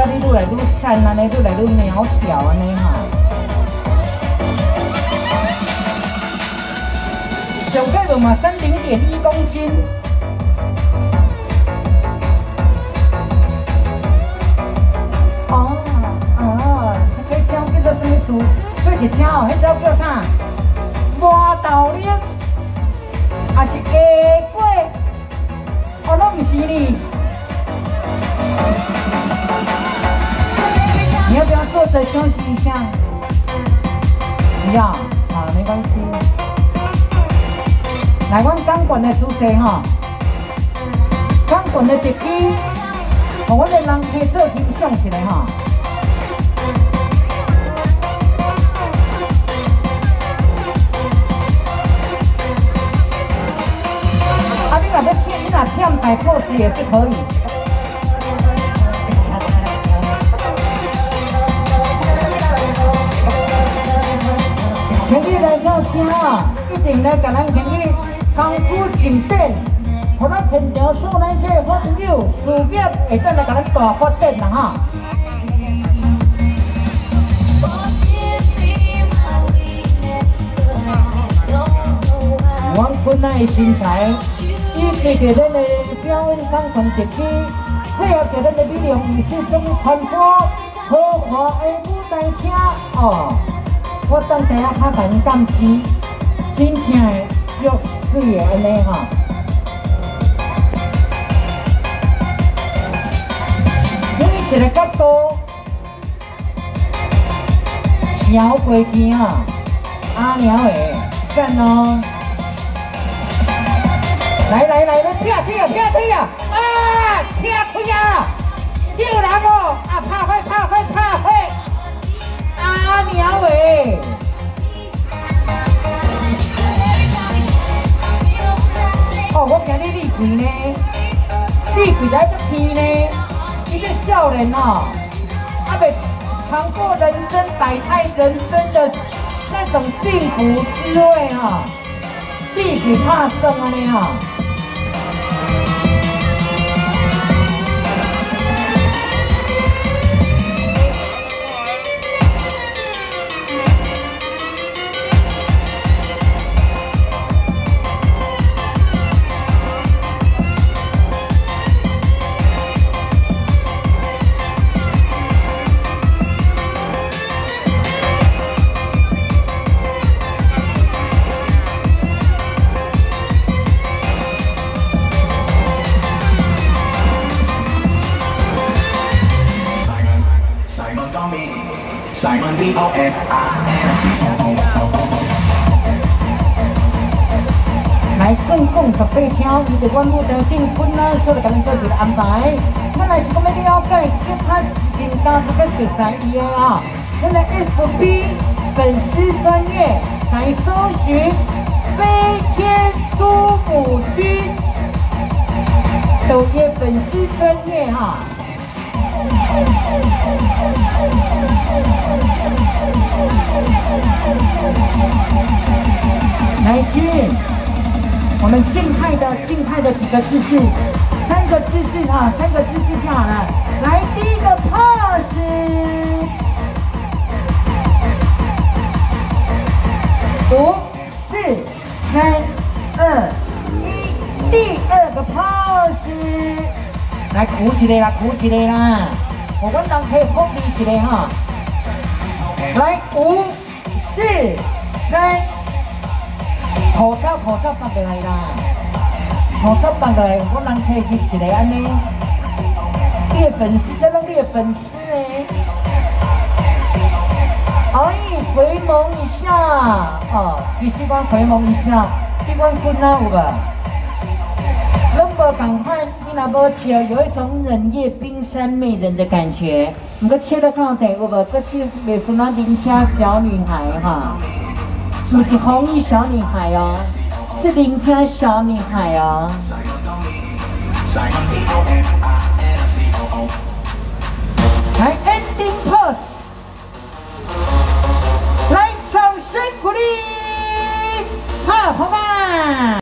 我来感觉你愈来愈瘦，安尼愈来愈苗条安尼哈。上个月嘛，三零点一公斤。哦哦，这个叫叫做什么猪？这是鸟哦，那叫叫啥？麻豆岭，还是鸡骨？哦，那不是呢。你要不要坐着休息一下？不要，好，没关系。来，阮钢管的姿势哈，钢管的直起，和阮的人体做形象起来哈。啊，你若要跳，你若跳摆 pose 也是可以。今日来到车啊，一定来甲咱今日。功夫精神，互咱平常做咱这好朋友事业会当来甲咱大发展啦哈。王坤那的身材，以及着咱的表演感团特技，配合着咱的美容仪式中传播豪华的舞台车哦，我等下下较甲因感激，真正的足。视野安尼哈，每一个角度桥过去哈，阿娘诶，干哦！来来来，你跳跳今日立气呢，立气来个天呢，一个少年哦，还袂尝过人生百态人生的那种幸福滋味哈，立气怕什么呢？哦。来，总共十八车，伊在阮舞台顶分啊，所以甲恁做一个安排。咱来是讲要了解，其他人家不个熟悉伊的啊。咱来 FB 粉丝专业来搜寻飞天猪母军，抖音粉丝专业哈。来，君，我们静态的、静态的几个姿势，三个姿势啊，三个姿势就好了。来，第来，鼓起来啦，鼓起来啦，我们人可以奋力起来哈。来，五、四、三，口罩口罩放过来啦，口罩放过来，我人可以翕一个安尼，列粉丝，这拢列粉丝诶，可以回眸一下，哦，其实我回眸一下，比我困难有无？无赶快，你若无笑，有一种冷夜冰山美人的感觉。唔过笑得看睇有无？过去袂是那邻家小女孩哈，唔是红衣小女孩哦，是邻家小女孩哦。